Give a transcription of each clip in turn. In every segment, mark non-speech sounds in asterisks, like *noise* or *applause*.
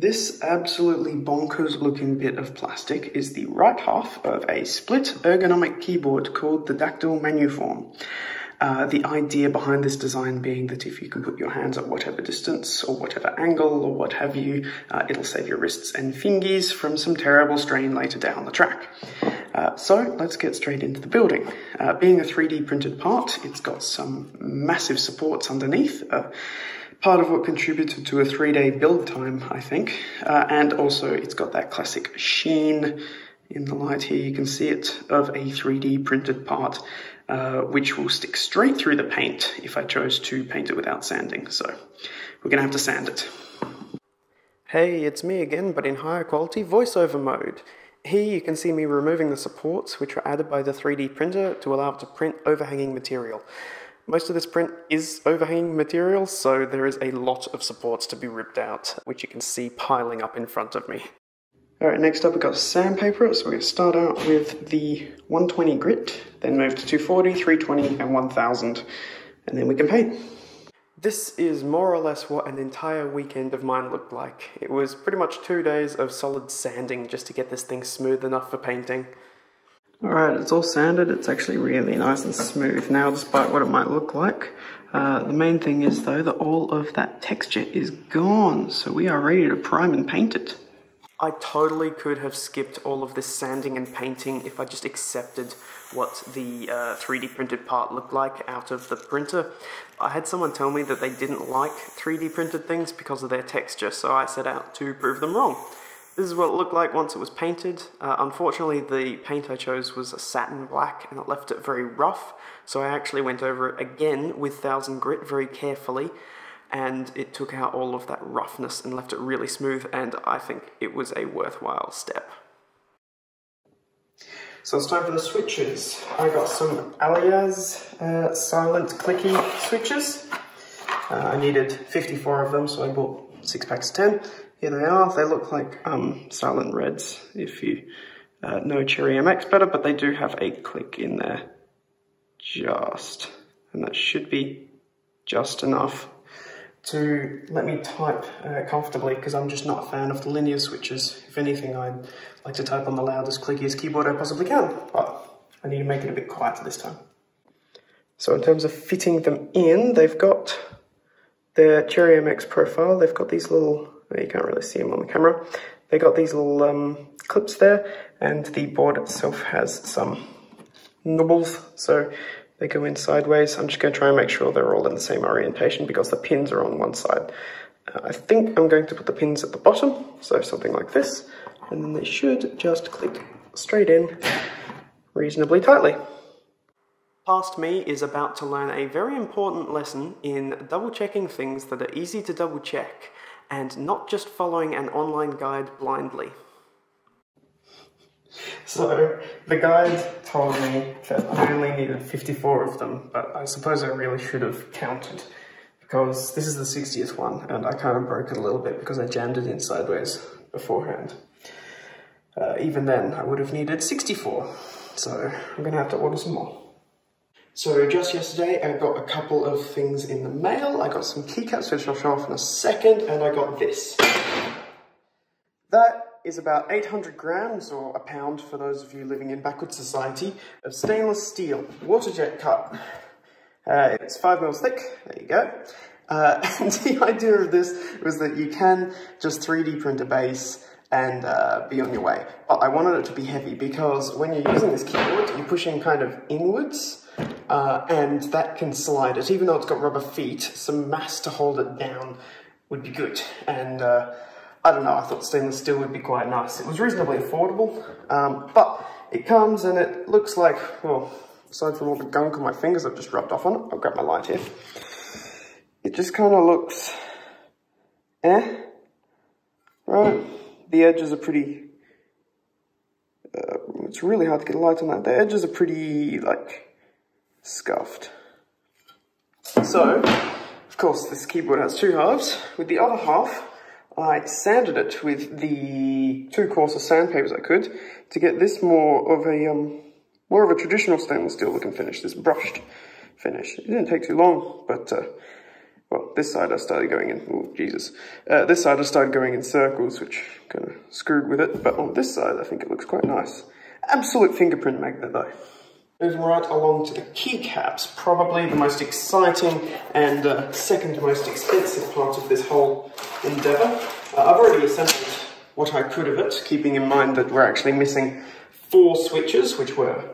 This absolutely bonkers looking bit of plastic is the right half of a split ergonomic keyboard called the Dactyl Manuform. Uh, the idea behind this design being that if you can put your hands at whatever distance or whatever angle or what have you, uh, it'll save your wrists and fingies from some terrible strain later down the track. Uh, so let's get straight into the building. Uh, being a 3D printed part, it's got some massive supports underneath uh, part of what contributed to a three day build time, I think. Uh, and also, it's got that classic sheen in the light here. You can see it of a 3D printed part, uh, which will stick straight through the paint if I chose to paint it without sanding. So we're going to have to sand it. Hey, it's me again, but in higher quality voiceover mode. Here you can see me removing the supports which were added by the 3D printer to allow it to print overhanging material. Most of this print is overhanging material, so there is a lot of supports to be ripped out, which you can see piling up in front of me. Alright, next up we've got sandpaper, so we're going to start out with the 120 grit, then move to 240, 320 and 1000, and then we can paint. This is more or less what an entire weekend of mine looked like. It was pretty much two days of solid sanding just to get this thing smooth enough for painting. Alright, it's all sanded. It's actually really nice and smooth now, despite what it might look like. Uh, the main thing is, though, that all of that texture is gone, so we are ready to prime and paint it. I totally could have skipped all of this sanding and painting if I just accepted what the uh, 3D printed part looked like out of the printer. I had someone tell me that they didn't like 3D printed things because of their texture, so I set out to prove them wrong. This is what it looked like once it was painted. Uh, unfortunately, the paint I chose was a satin black and it left it very rough, so I actually went over it again with 1000 grit very carefully and it took out all of that roughness and left it really smooth and I think it was a worthwhile step. So it's time for the switches. I got some Alias uh, silent clicky switches. Uh, I needed 54 of them, so I bought six packs of 10. Here they are. They look like um, Silent Reds if you uh, know Cherry MX better, but they do have a click in there just, and that should be just enough to let me type uh, comfortably because I'm just not a fan of the linear switches. If anything, I'd like to type on the loudest, clickiest keyboard I possibly can, but I need to make it a bit quieter this time. So in terms of fitting them in, they've got their Cherry MX profile. They've got these little you can't really see them on the camera. They got these little um, clips there, and the board itself has some nubbles, so they go in sideways. I'm just going to try and make sure they're all in the same orientation because the pins are on one side. Uh, I think I'm going to put the pins at the bottom, so something like this, and then they should just click straight in reasonably tightly. Past me is about to learn a very important lesson in double checking things that are easy to double check and not just following an online guide blindly. So, the guide told me that I only needed 54 of them, but I suppose I really should have counted because this is the 60th one and I kind of broke it a little bit because I jammed it in sideways beforehand. Uh, even then, I would have needed 64, so I'm going to have to order some more. So just yesterday, I got a couple of things in the mail. I got some keycaps, which I'll show off in a second, and I got this. That is about 800 grams, or a pound for those of you living in backward society, of stainless steel, water jet cut. Uh, it's five mils thick, there you go. Uh, *laughs* and the idea of this was that you can just 3D print a base and uh, be on your way. But I wanted it to be heavy because when you're using this keyboard, you're pushing kind of inwards, uh, and that can slide it. Even though it's got rubber feet, some mass to hold it down would be good. And uh, I don't know, I thought stainless steel would be quite nice. It was reasonably affordable, um, but it comes and it looks like, well, aside from all the gunk on my fingers I've just rubbed off on it, I'll grab my light here. It just kind of looks, eh, right? The edges are pretty, uh, it's really hard to get a light on that. The edges are pretty, like, scuffed. So, of course, this keyboard has two halves. With the other half, I sanded it with the two coarser sandpapers I could to get this more of a um, more of a traditional stainless steel looking finish, this brushed finish. It didn't take too long, but uh, well, this side I started going in, oh, Jesus. Uh, this side I started going in circles, which kind of screwed with it, but on this side I think it looks quite nice. Absolute fingerprint magnet though. Moving right along to the keycaps, probably the most exciting and uh, second most expensive part of this whole endeavour. Uh, I've already assembled what I could of it, keeping in mind that we're actually missing four switches, which were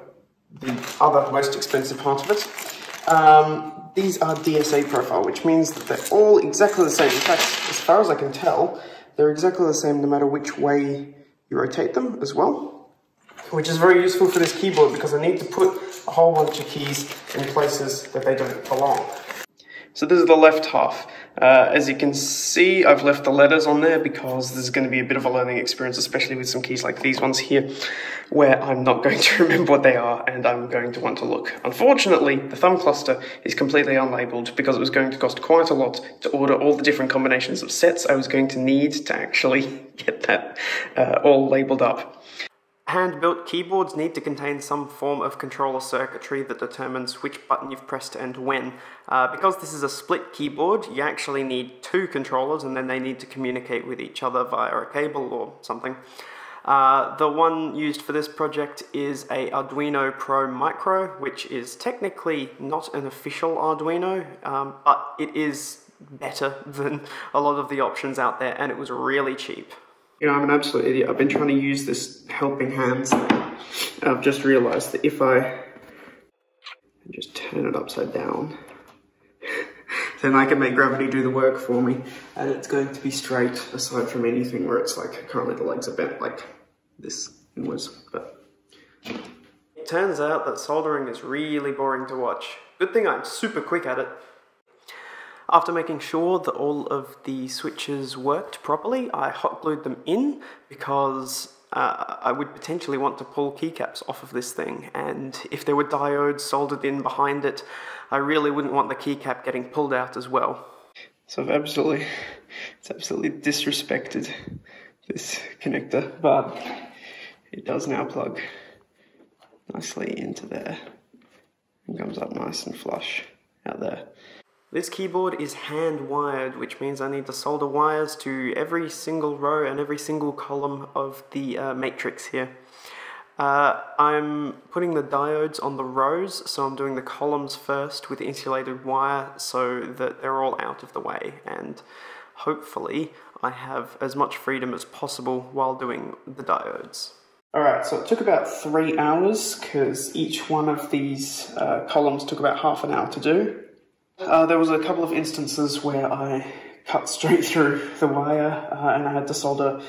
the other most expensive part of it. Um, these are DSA profile, which means that they're all exactly the same. In fact, as far as I can tell, they're exactly the same no matter which way you rotate them as well which is very useful for this keyboard because I need to put a whole bunch of keys in places that they don't belong. So this is the left half. Uh, as you can see, I've left the letters on there because this is going to be a bit of a learning experience, especially with some keys like these ones here, where I'm not *laughs* going to remember what they are and I'm going to want to look. Unfortunately, the thumb cluster is completely unlabeled because it was going to cost quite a lot to order all the different combinations of sets I was going to need to actually *laughs* get that uh, all labeled up. Hand-built keyboards need to contain some form of controller circuitry that determines which button you've pressed and when. Uh, because this is a split keyboard, you actually need two controllers and then they need to communicate with each other via a cable or something. Uh, the one used for this project is a Arduino Pro Micro, which is technically not an official Arduino, um, but it is better *laughs* than a lot of the options out there and it was really cheap. You know, I'm an absolute idiot. I've been trying to use this helping hands. And I've just realized that if I just turn it upside down, *laughs* then I can make gravity do the work for me. And it's going to be straight, aside from anything where it's like, currently the legs are bent like this inwards. But it turns out that soldering is really boring to watch. Good thing I'm super quick at it. After making sure that all of the switches worked properly, I hot glued them in because uh, I would potentially want to pull keycaps off of this thing and if there were diodes soldered in behind it, I really wouldn't want the keycap getting pulled out as well. So I've absolutely, it's absolutely disrespected this connector, but it does now plug nicely into there and comes up nice and flush out there. This keyboard is hand wired, which means I need to solder wires to every single row and every single column of the uh, matrix here. Uh, I'm putting the diodes on the rows, so I'm doing the columns first with insulated wire so that they're all out of the way and hopefully I have as much freedom as possible while doing the diodes. Alright, so it took about three hours because each one of these uh, columns took about half an hour to do. Uh, there was a couple of instances where I cut straight *laughs* through the wire uh, and I had to solder,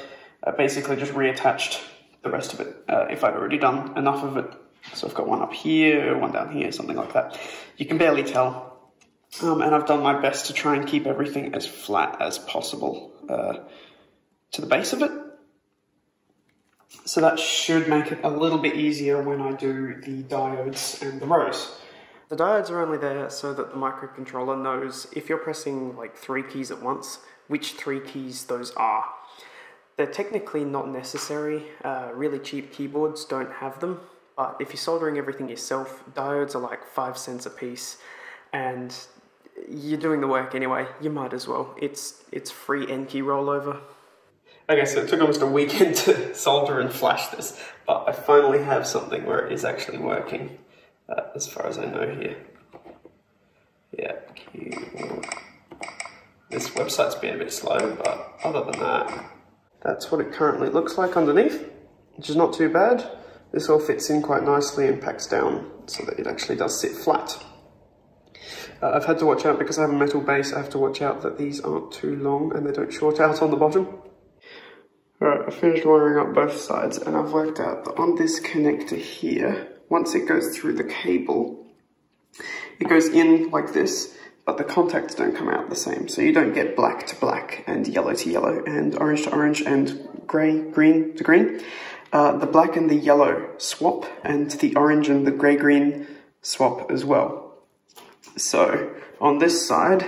uh, basically just reattached the rest of it uh, if I'd already done enough of it. So I've got one up here, one down here, something like that. You can barely tell. Um, and I've done my best to try and keep everything as flat as possible uh, to the base of it. So that should make it a little bit easier when I do the diodes and the rows. The diodes are only there so that the microcontroller knows if you're pressing like three keys at once, which three keys those are. They're technically not necessary, uh, really cheap keyboards don't have them, but if you're soldering everything yourself, diodes are like five cents a piece, and you're doing the work anyway, you might as well. It's, it's free N-key rollover. Okay, so it took almost a weekend *laughs* to solder and flash this, but I finally have something where it is actually working uh, as far as I know here. Yeah, keyboard. This website's been a bit slow, but other than that, that's what it currently looks like underneath, which is not too bad. This all fits in quite nicely and packs down so that it actually does sit flat. Uh, I've had to watch out because I have a metal base, I have to watch out that these aren't too long and they don't short out on the bottom. Alright, I finished wiring up both sides and I've worked out that on this connector here, once it goes through the cable, it goes in like this, but the contacts don't come out the same. So you don't get black to black and yellow to yellow and orange to orange and grey, green to green. Uh, the black and the yellow swap and the orange and the grey green swap as well. So on this side,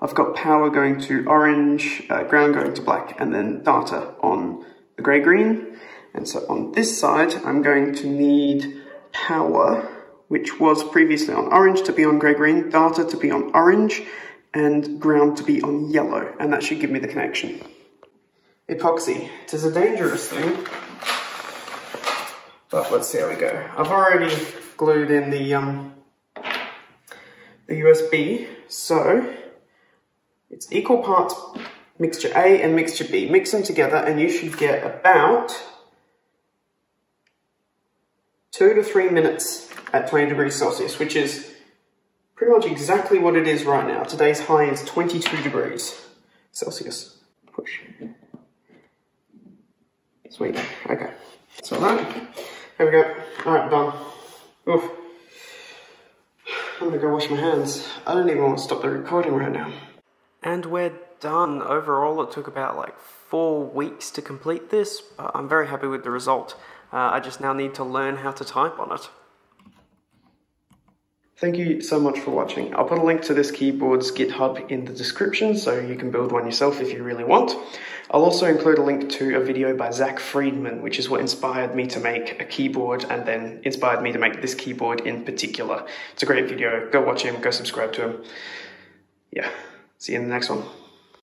I've got power going to orange, uh, ground going to black, and then data on the grey green. And so on this side, I'm going to need power, which was previously on orange to be on grey green, data to be on orange, and ground to be on yellow, and that should give me the connection. Epoxy. It is a dangerous thing, but let's see how we go. I've already glued in the, um, the USB, so it's equal parts mixture A and mixture B. Mix them together and you should get about two to three minutes at 20 degrees Celsius, which is pretty much exactly what it is right now. Today's high is 22 degrees Celsius. Push. Sweet. Okay. So that. There we go. Alright, done. Oof. I'm gonna go wash my hands. I don't even want to stop the recording right now. And we're done. Overall, it took about like four weeks to complete this, but I'm very happy with the result. Uh, I just now need to learn how to type on it. Thank you so much for watching. I'll put a link to this keyboard's GitHub in the description so you can build one yourself if you really want. I'll also include a link to a video by Zack Freedman, which is what inspired me to make a keyboard and then inspired me to make this keyboard in particular. It's a great video. Go watch him, go subscribe to him. Yeah, see you in the next one.